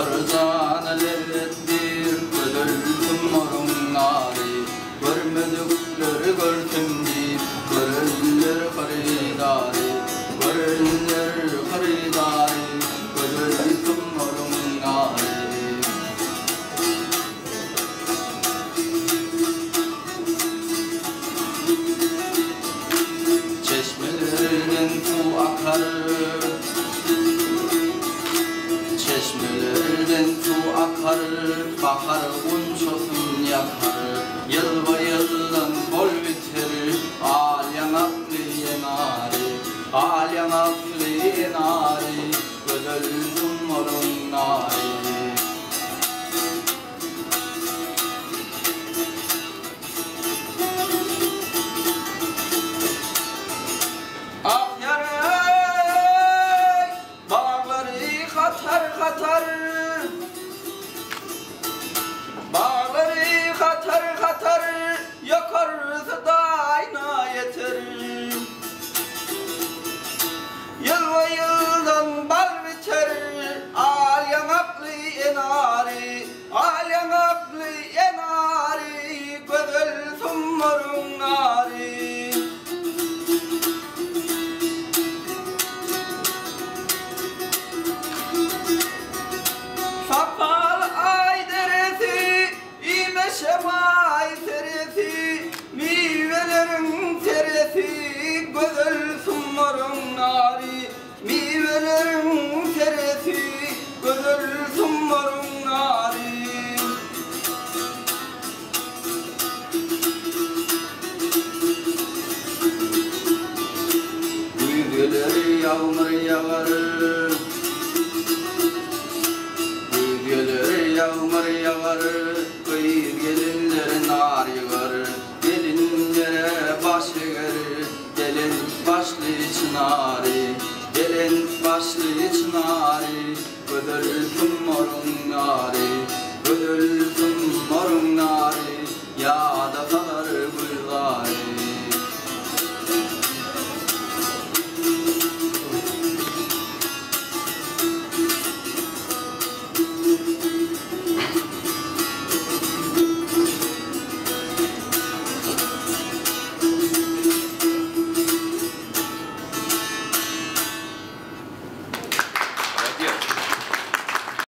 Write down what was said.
Tarzan lezzettir Gözüldüm morun ağrı Görmedükleri gördüm deyip Görüldüler haridarı Görüldüler haridarı Gözüldüm morun ağrı akar Bakar unçosun yakar Yıl yıldan bol biter Alyan aklı yenari Alyan aklı yenari Göz Gödülsün morun nari Mivelerin terefi Gödülsün morun nari. Gülgeleri yağmur yağar Gülgeleri yağmur yağar Kıyır gelinlere nar yağar Gelinlere baş yağar Gelin çınarı Gelin başlı nari nari